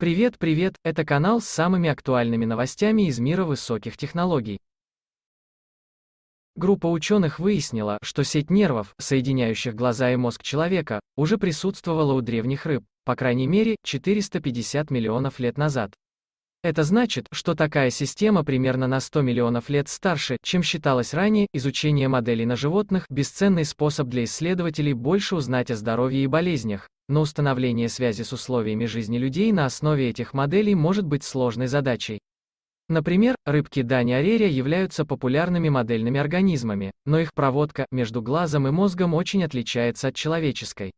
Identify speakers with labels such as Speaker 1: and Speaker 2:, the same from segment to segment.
Speaker 1: Привет, привет, это канал с самыми актуальными новостями из мира высоких технологий. Группа ученых выяснила, что сеть нервов, соединяющих глаза и мозг человека, уже присутствовала у древних рыб, по крайней мере, 450 миллионов лет назад. Это значит, что такая система примерно на 100 миллионов лет старше, чем считалось ранее, изучение моделей на животных – бесценный способ для исследователей больше узнать о здоровье и болезнях, но установление связи с условиями жизни людей на основе этих моделей может быть сложной задачей. Например, рыбки Дани Арерия являются популярными модельными организмами, но их проводка между глазом и мозгом очень отличается от человеческой.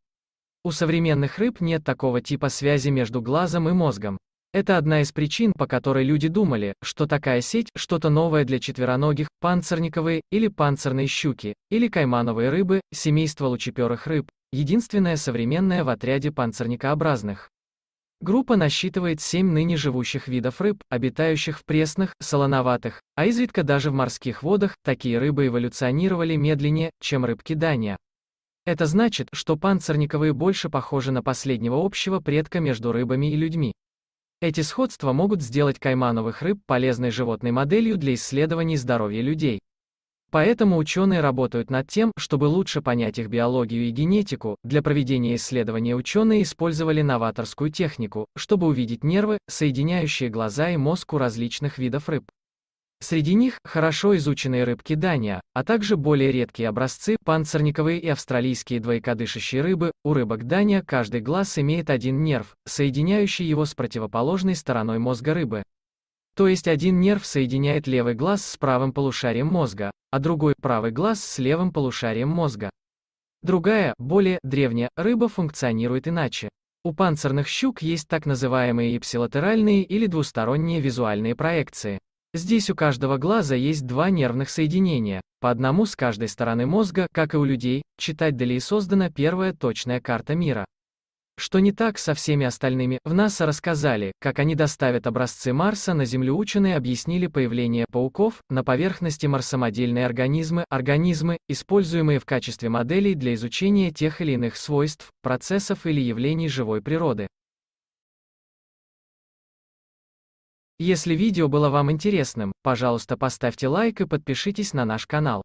Speaker 1: У современных рыб нет такого типа связи между глазом и мозгом. Это одна из причин, по которой люди думали, что такая сеть – что-то новое для четвероногих, панцирниковые или панцирные щуки, или каймановые рыбы, семейство лучеперых рыб, единственная современная в отряде панцирникообразных. Группа насчитывает семь ныне живущих видов рыб, обитающих в пресных, солоноватых, а изредка даже в морских водах, такие рыбы эволюционировали медленнее, чем рыбки Дания. Это значит, что панцирниковые больше похожи на последнего общего предка между рыбами и людьми. Эти сходства могут сделать каймановых рыб полезной животной моделью для исследований здоровья людей. Поэтому ученые работают над тем, чтобы лучше понять их биологию и генетику. Для проведения исследования ученые использовали новаторскую технику, чтобы увидеть нервы, соединяющие глаза и мозг у различных видов рыб. Среди них хорошо изученные рыбки Дания, а также более редкие образцы, панцирниковые и австралийские двоекодышащие рыбы. У рыбок Дания каждый глаз имеет один нерв, соединяющий его с противоположной стороной мозга рыбы. То есть один нерв соединяет левый глаз с правым полушарием мозга, а другой – правый глаз с левым полушарием мозга. Другая, более древняя, рыба функционирует иначе. У панцирных щук есть так называемые ипсилатеральные или двусторонние визуальные проекции. Здесь у каждого глаза есть два нервных соединения, по одному с каждой стороны мозга, как и у людей, читать далее создана первая точная карта мира. Что не так со всеми остальными, в НАСА рассказали, как они доставят образцы Марса на Землю ученые объяснили появление пауков, на поверхности марсомодельные организмы, организмы, используемые в качестве моделей для изучения тех или иных свойств, процессов или явлений живой природы. Если видео было вам интересным, пожалуйста поставьте лайк и подпишитесь на наш канал.